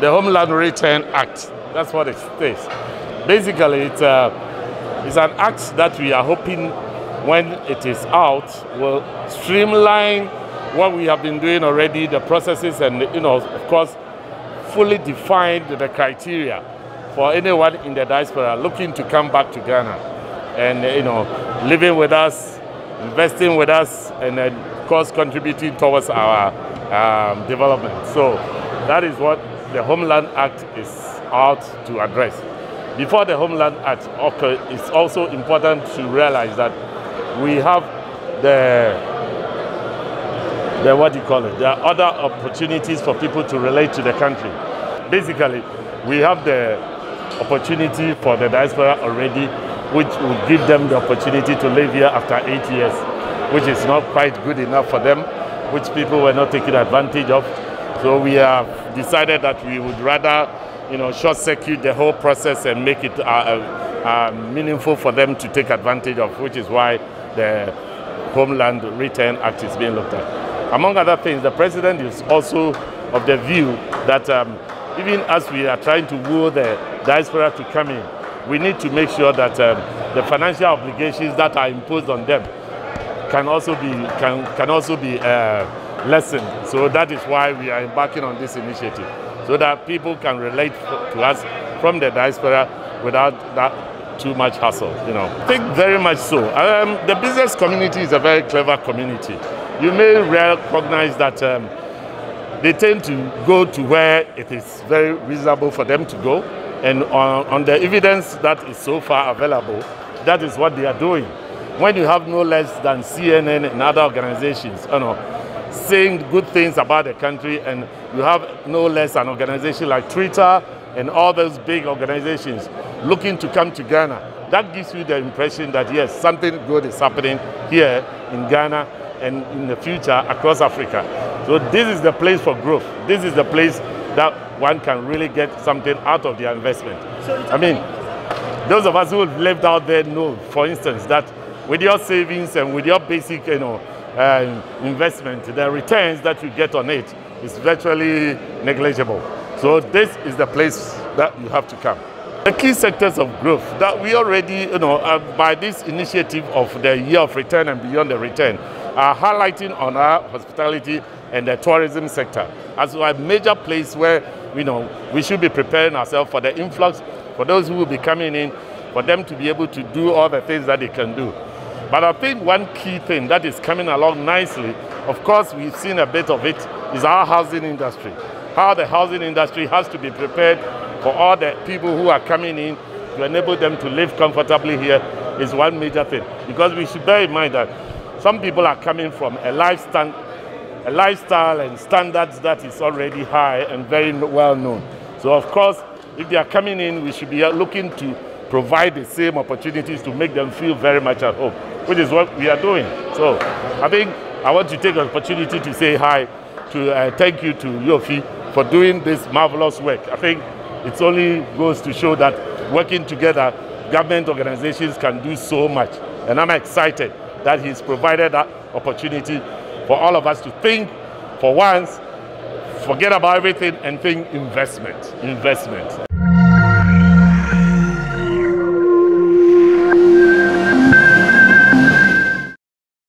the Homeland Return Act. That's what it states. Basically, it's, uh, it's an act that we are hoping when it is out will streamline what we have been doing already, the processes, and you know, of course, fully define the criteria for anyone in the diaspora looking to come back to Ghana and you know, living with us, investing with us, and then, of course, contributing towards our um, development. So that is what the Homeland Act is out to address. Before the Homeland Act, okay, it's also important to realize that we have the, the what do you call it? There are other opportunities for people to relate to the country. Basically, we have the opportunity for the diaspora already, which will give them the opportunity to live here after eight years, which is not quite good enough for them, which people were not taking advantage of. So we have decided that we would rather, you know, short circuit the whole process and make it uh, uh, uh, meaningful for them to take advantage of, which is why the Homeland Return Act is being looked at. Among other things, the president is also of the view that um, even as we are trying to woo the diaspora to come in, we need to make sure that um, the financial obligations that are imposed on them can also be can can also be uh, lessened. So that is why we are embarking on this initiative, so that people can relate to us from the diaspora without that too much hassle. You know, I think very much so. Um, the business community is a very clever community. You may recognize that um, they tend to go to where it is very reasonable for them to go, and on, on the evidence that is so far available, that is what they are doing. When you have no less than CNN and other organizations, you know, saying good things about the country, and you have no less an organization like Twitter and all those big organizations looking to come to Ghana. That gives you the impression that yes, something good is happening here in Ghana and in the future across Africa. So this is the place for growth. This is the place that one can really get something out of their investment. I mean, those of us who have lived out there know, for instance, that with your savings and with your basic, you know, uh, investment, the returns that you get on it is virtually negligible. So this is the place that you have to come. The key sectors of growth that we already, you know, uh, by this initiative of the year of return and beyond the return, are highlighting on our hospitality and the tourism sector as a major place where, you know, we should be preparing ourselves for the influx, for those who will be coming in, for them to be able to do all the things that they can do. But I think one key thing that is coming along nicely, of course, we've seen a bit of it, is our housing industry. How the housing industry has to be prepared for all the people who are coming in to enable them to live comfortably here is one major thing. Because we should bear in mind that some people are coming from a lifestyle, a lifestyle and standards that is already high and very well known. So of course, if they are coming in, we should be looking to provide the same opportunities to make them feel very much at home, which is what we are doing. So I think I want to take the opportunity to say hi, to uh, thank you to Yofi for doing this marvelous work. I think it only goes to show that working together, government organizations can do so much. And I'm excited that he's provided that opportunity for all of us to think for once, forget about everything and think investment, investment.